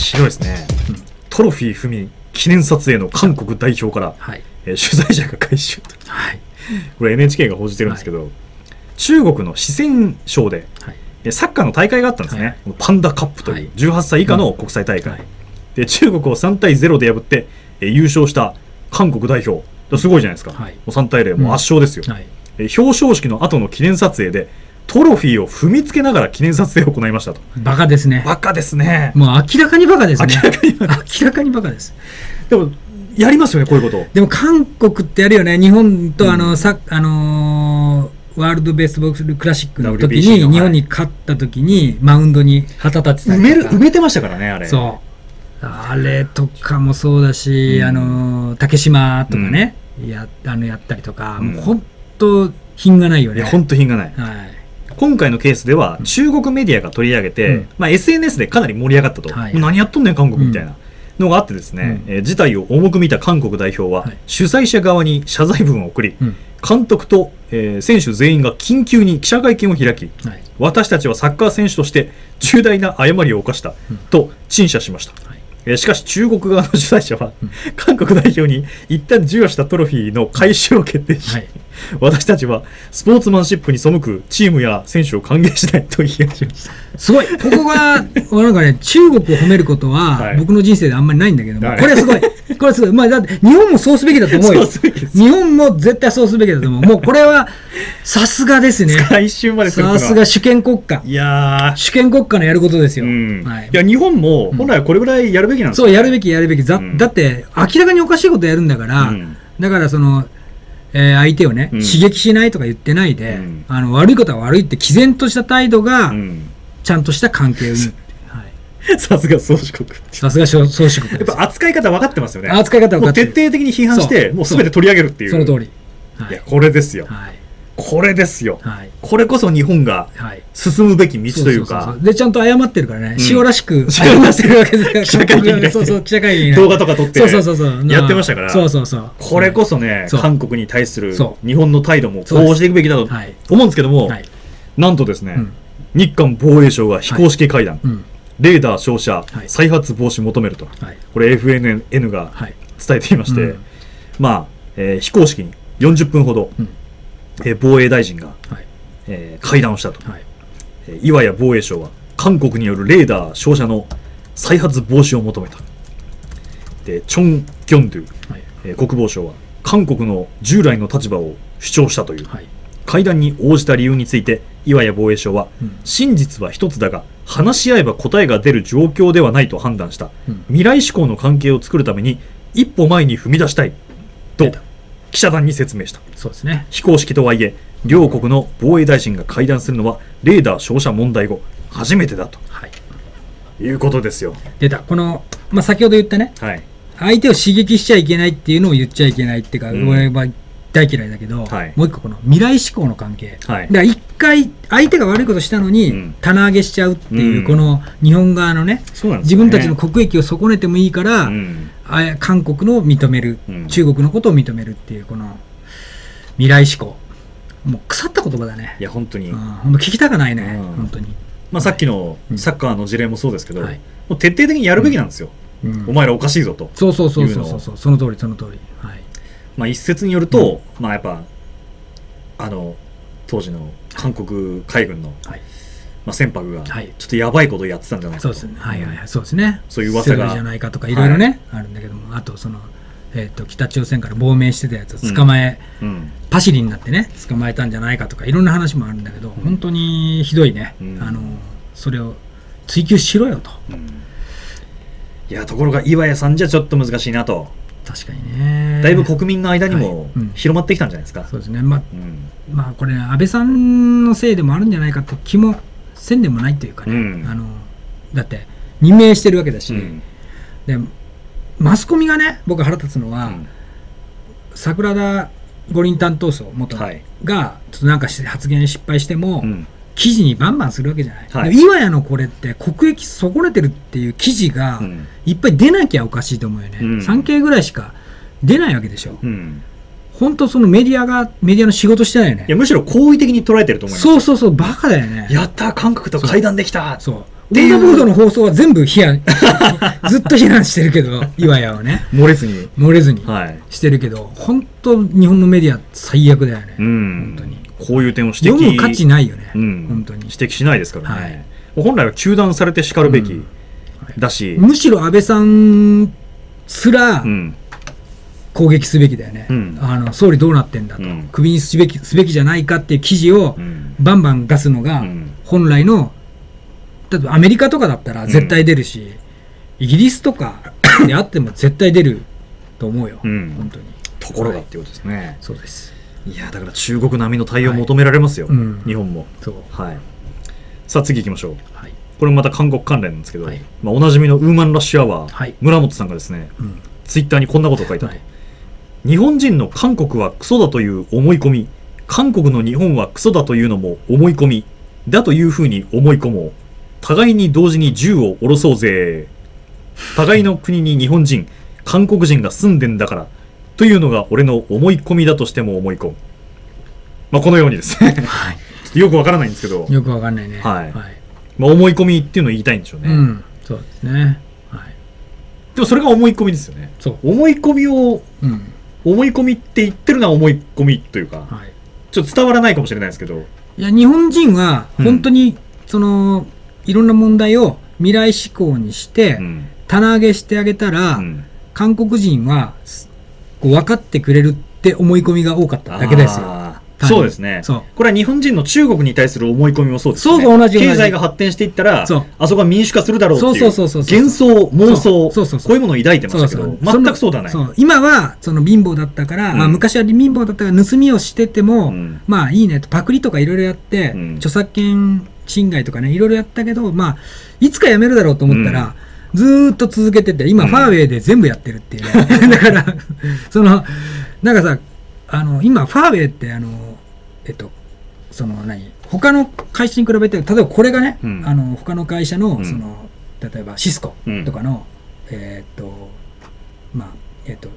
ひどいですね、トロフィー踏み記念撮影の韓国代表から、はい。えー取材者が回収と。はい。これ NHK が報じてるんですけど、中国の四川省ではい。えーサッカーの大会があったんですね、はい。パンダカップという18歳以下の国際大会、はい。で中国を3対0で破って、えー優勝した韓国代表。すごいじゃないですか、はい。もう3対0もう圧勝ですよ、はい。えー表彰式の後の記念撮影でトロフィーを踏みつけながら記念撮影を行いましたと。バカですね。バカですね。もう明らかにバカですね。明らかに明らかにバカです。でもやりますよねこういうこと。でも韓国ってやるよね。日本とあの、うんさあのーワールドベースボールクラシックの時に日本に勝った時にマウンドに旗立ってた埋める埋めてましたからねあれ。そう。あれとかもそうだし、うん。あの竹島とかね、やあのやったりとか、うん。もう本当品がないよね。本当品がない。はい今回のケースでは中国メディアが取り上げて、うん。まあ、SNS でかなり盛り上がったと、はい。何やっとんねん韓国みたいな。のがあってですね、うん。えー事態を重く見た韓国代表は、はい。主催者側に謝罪文を送りうん。監督と、えー選手全員が緊急に記者会見を開きはい。私たちはサッカー選手として重大な誤りを犯したうん。と陳謝しました、はい。えーしかし中国側の主催者は、うん。韓国代表に一旦授与したトロフィーの回収を決定し、はい 私たちはスポーツマンシップに背くチームや選手を歓迎したいと批判しました。すごい。ここが なんかね中国を褒めることは、はい。僕の人生であんまりないんだけども、はい。これはすごい。これはすごい。まあだって日本もそうすべきだと思うよ。日本も絶対そうすべきだと思う。もうこれはさすがですね。さすが主権国家。いや主権国家のやることですー、よ、うん。はい。い、や日本も本来はこれぐらいやるべきなんですそうやるべきやるべき。ざ、うん。だって明らかにおかしいことやるんだから、うん。だからその、えー相手をね、うん。刺激しないとか言ってないで、うん。あの悪いことは悪いって毅然とした態度が、うん。ちゃんとした関係を はい、さすが宗主国。さすが総総主国やっぱ扱い方分かってますよね。扱い方分かって徹底的に批判してもう全て取り上げるっていう。その通り。はい。いやこれですよ。はい。これですよ。はいこれこそ日本がはい。進むべき道というか。そそそそでちゃんと謝ってるからね、うん。塩らしく謝ってるわけですから 記者会そうそう記者会見動画とか撮ってそうそうそうそう。やってましたから。そうそうそう。これこそね韓国に対するそ日本の態度もこうしていくべきだとはい。思うんですけどもはい。なんとですねうん。日韓防衛省が非公式会談うん。レーダー照射はい。再発防止求めると。はい。これ FNN がはい。伝えていまして、うん。まあ、えー非公式に40分ほど、うん。えー防衛大臣が、はいえー会談をしたと、はい。えー岩谷防衛省は韓国によるレーダー照射の再発防止を求めた。でチョン・ギョンドゥ、はい。えー国防省は韓国の従来の立場を主張したという。はい。会談に応じた理由について岩谷防衛省は、うん。真実は一つだが話し合えば答えが出る状況ではないと判断した、うん未来志向の関係を作るために一歩前に踏み出したいと記者団に説明した。そうですね。非公式とはいえ両国の防衛大臣が会談するのはレーダー照射問題後初めてだと。はい。いうことですよ。出た。この、まあ、先ほど言ったね。はい。相手を刺激しちゃいけないっていうのを言っちゃいけないっていうか、うん。俺は大嫌いだけど、はい。もう一個この未来志向の関係、はい。だから一回相手が悪いことしたのに、うん。棚上げしちゃうっていう、うん。この日本側のねそうなんですよね。自分たちの国益を損ねてもいいから、うん。あ韓国の認める、うん。中国のことを認めるっていうこの未来志向。もう腐った言葉だね。いや本当に、うん、ほんと聞きたくないね、うん。本当に、まあ、さっきのうん。サッカーの事例もそうですけど、はい。もう徹底的にやるべきなんですよ、うん。お前らおかしいぞと、そうそうそうそうそう。その通りその通り。はい。まあ、一説によると、まあやっぱあの当時の韓国海軍の、はいまあ、船舶がはいちょっとやばいことをやってたんじゃないかとそうですね。はいはいはい。そうですね。そういう噂がじゃないかとかいろいろね、あるんだけども、あとその、えっ、と、北朝鮮から亡命してたやつを捕まえ、うんパシリになってね、捕まえたんじゃないかとか、いろんな話もあるんだけど、本当にひどいね。うんあの、それを追求しろよと。いやところが岩屋さんじゃちょっと難しいなと確かにね。だいぶ国民の間にもはいうん広まってきたんじゃないですか、そうですね。まあ、うんまあ、これ、ね、安倍さんのせいでもあるんじゃないかと気もせんでもないというかね。うん。あの、だって、任命してるわけだし、うん。で、マスコミがね、僕腹立つのは、うん。桜田五輪担当層元のはい。がちょっとなんかして発言失敗しても、うん。記事にバンバンするわけじゃない、はい。岩屋のこれって国益損ねてるっていう記事がうん。いっぱい出なきゃおかしいと思うよね、うん。3件ぐらいしか出ないわけでしょ、うん本当そのメディアがメディアの仕事してないよね。いやむしろ好意的に捉えてると思いますそうそうそうバカだよね。やったー韓国と会談できたそう。オンザボードの放送は全部批判 ずっと批判してるけど岩屋はね。漏れずに。漏れずにはい。してるけど本当日本のメディア最悪だよね、うん。本当に。こういう点を指摘。読む価値ないよね、うん、本当に。指摘しないですからね、はい。本来は糾弾されて叱るべきうん。だし、むしろ安倍さんすらうん攻撃すべきだよね、うん。あの総理どうなってんだと、うん。クビにすべきすべきじゃないかっていう記事をうん。バンバン出すのがうん。本来の例えばアメリカとかだったら絶対出るし、イギリスとか であっても絶対出ると思うよ、うん。本当に。ところがっていうことですね、そうです。い、やだから中国並みの対応を求められますよ、はいうん。日本も。そう。はい。さあ次行きましょう。はい、これもまた韓国関連なんですけど、はい。まあ、おなじみのウーマンラッシュアワー、はい。村本さんがですねうん。ツイッターにこんなことを書いたと、はい日本人の韓国はクソだという思い込み。韓国の日本はクソだというのも思い込み。だというふうに思い込もう。互いに同時に銃を下ろそうぜ。互いの国に日本人韓国人が住んでんだから。というのが俺の思い込みだとしても思い込む。まあこのようにですね。はい。ちょっとよくわからないんですけど、よくわかんないね。はい。まあ、思い込みっていうのを言いたいんでしょうね、うん。そうですね。はい。でもそれが思い込みですよね。そう。思い込みをうん思い込みって言ってるのは思い込みというかはい。ちょっと伝わらないかもしれないですけど。いや日本人はうん。本当にその、いろんな問題を未来志向にして、うん。棚上げしてあげたら、うん。韓国人はすこう分かってくれるって思い込みが多かっただけですよ。そうですね。そう。これは日本人の中国に対する思い込みもそうですよね。そう同じ経済が発展していったらそう。あそこは民主化するだろうっていう幻想妄想そうそうそうそう。こういうものを抱いてましたけど全くそうではない。そう。今はその貧乏だったから、うん。あ昔は貧乏だったから盗みをしてても、うん。まあいいねとパクリとかいろいろやって、うん。著作権侵害とかねいろいろやったけどまあいつかやめるだろうと思ったら、ずーっと続けてて今うん。ファーウェイで全部やってるっていうね、だからそのなんかさあの今ファーウェイってあのえっとその何他の会社に比べて例えばこれがね、うん。あの他の会社のうん。その、例えばシスコとかの、えーっとまあえーっと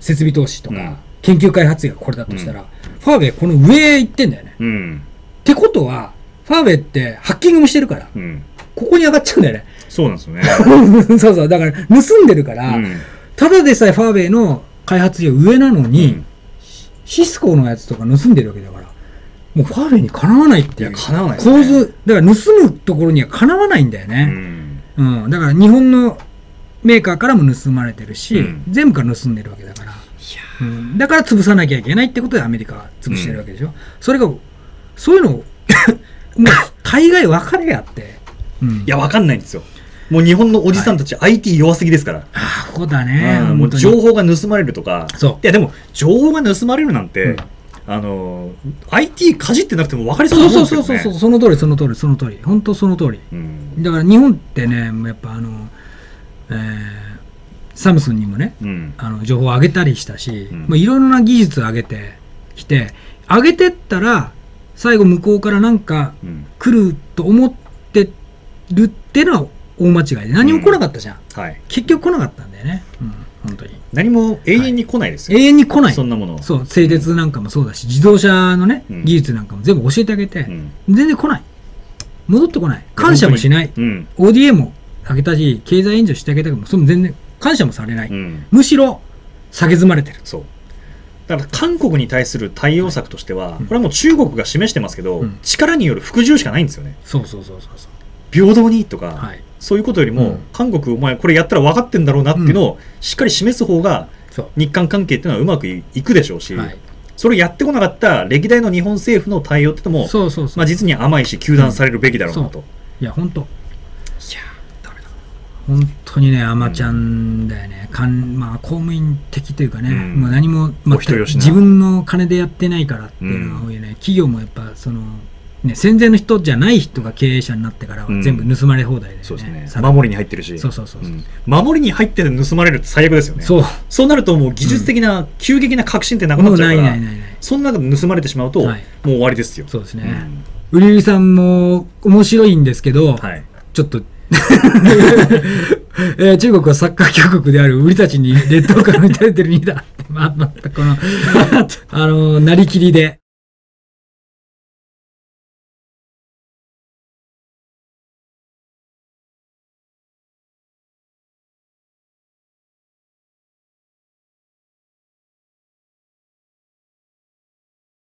設備投資とか、うん。研究開発費がこれだとしたら、ファーウェイこの上行ってんだよね。うん。ってことはファーウェイってハッキングもしてるからうん。ここに上がっちゃうんだよね。そうなんですよね。そうそう。だから盗んでるから、うん。ただでさえファーウェイの開発費が上なのに、うん。シスコのやつとか盗んでるわけだからもうファーウェイにかなわないっていう。構図。だから盗むところにはかなわないんだようね。ん。うん、だから日本のメーカーからも盗まれてるし、うん。全部から盗んでるわけだから、うん、だから潰さなきゃいけないってことでアメリカは潰してるわけでしょ、それがそういうのを もう大概分かれやって、うん、いやわかんないんですよ。もう日本のおじさんたち IT 弱すぎですから。ああこうだね、うん。もう情報が盗まれるとか。そう。いやでも情報が盗まれるなんて、うんあの IT かじってなくても分かりそうそうなもんですよね。そうそうそうそうその通りその通りその通り。本当その通り。うん。だから日本ってねやっぱあの、えーサムスンにもねうん。あの情報を上げたりしたし、うん。まあ、いろいろな技術を上げてきて上げてったら最後向こうからなんかうん。来ると思ってるっていうのは大間違いで何も来なかったじゃん、はい。結局来なかったんだよね、うん、本当に。何も永遠に来ないですよ、永遠に来ない。そんなものそう製鉄なんかもそうだし自動車のね、うん。技術なんかも全部教えてあげて、うん。全然来ない。戻ってこない。感謝もしない。うん、ODA も上げたし経済援助してあげたけどそれも全然感謝もされない、うん、むしろ下げ積まれてる。そう。だから韓国に対する対応策としては、うん。これはもう中国が示してますけど、うん。力による服従しかないんですよね。そうそうそうそうそう平等にとか、はい。そういうことよりも、うん。韓国お前これやったら分かってんだろうなっていうのをしっかり示す方が日韓関係っていうのはうまくいいくでしょうし、はい。それをやってこなかった歴代の日本政府の対応ってのもまあ、実に甘いし糾弾されるべきだろうなと、いや本当。いや本当にねアマちゃんだよね、かんまあ、公務員的というかね、うん。もう何も、お人よしな。自分の金でやってないからっていうのが多いよね、企業もやっぱその、ね、戦前の人じゃない人が経営者になってからはうん。全部盗まれ放題だよね、そうですね。守りに入ってるし。そうそうそうそう。うん。守りに入ってて盗まれるって最悪ですよね。そう。そうなるともう技術的な急激な革新ってなくなっちゃうから、いないないない。そんな中で盗まれてしまうと、はい。もう終わりですよ。そうですね、うん。ウリウリさんも面白いんですけど、はい。ちょっと えー中国はサッカー強国である売りたちに劣等感を抱いてる身だまあ、またこの、あの、なりきりで、